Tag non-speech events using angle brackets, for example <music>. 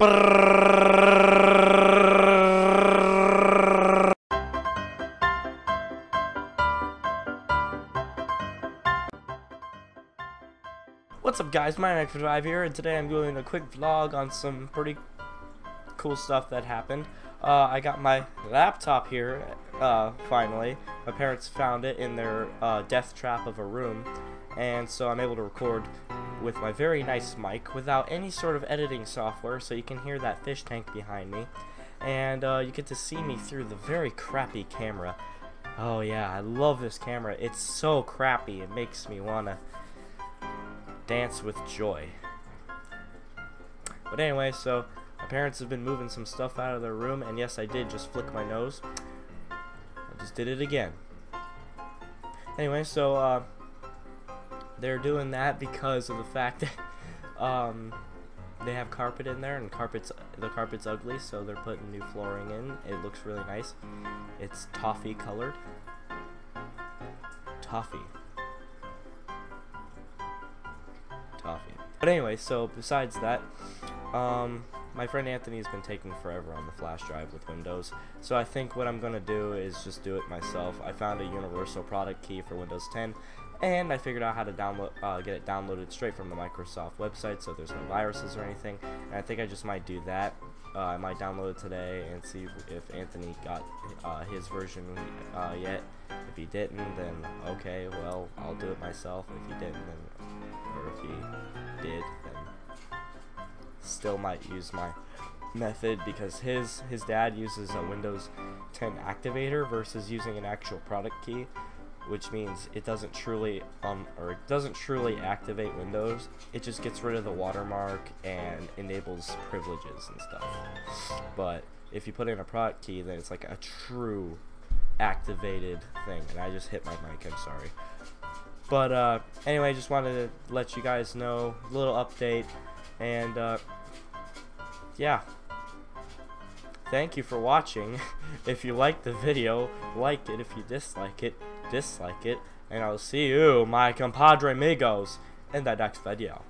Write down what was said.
What's up guys, my is Drive here, and today I'm doing a quick vlog on some pretty cool stuff that happened. Uh, I got my laptop here, uh, finally. My parents found it in their uh, death trap of a room, and so I'm able to record with my very nice mic without any sort of editing software, so you can hear that fish tank behind me. And uh, you get to see me through the very crappy camera. Oh yeah, I love this camera. It's so crappy, it makes me wanna dance with joy. But anyway, so my parents have been moving some stuff out of their room, and yes, I did just flick my nose. I just did it again. Anyway, so uh, they're doing that because of the fact that <laughs> um, they have carpet in there, and carpet's the carpet's ugly, so they're putting new flooring in. It looks really nice. It's toffee colored. Toffee. toffee. But anyway, so besides that, um, my friend Anthony has been taking forever on the flash drive with Windows, so I think what I'm going to do is just do it myself. I found a universal product key for Windows 10, and I figured out how to download, uh, get it downloaded straight from the Microsoft website, so there's no viruses or anything, and I think I just might do that. Uh, I might download it today and see if Anthony got uh, his version uh, yet. If he didn't, then okay, well, I'll do it myself. If he didn't, then or if he did, then still might use my method because his his dad uses a Windows 10 activator versus using an actual product key which means it doesn't truly um or it doesn't truly activate Windows it just gets rid of the watermark and enables privileges and stuff but if you put in a product key then it's like a true activated thing and I just hit my mic I'm sorry but uh, anyway, I just wanted to let you guys know a little update, and uh, yeah. Thank you for watching. <laughs> if you liked the video, like it. If you dislike it, dislike it. And I'll see you, my compadre amigos, in the next video.